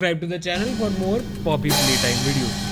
Subscribe to the channel for more Poppy Playtime videos.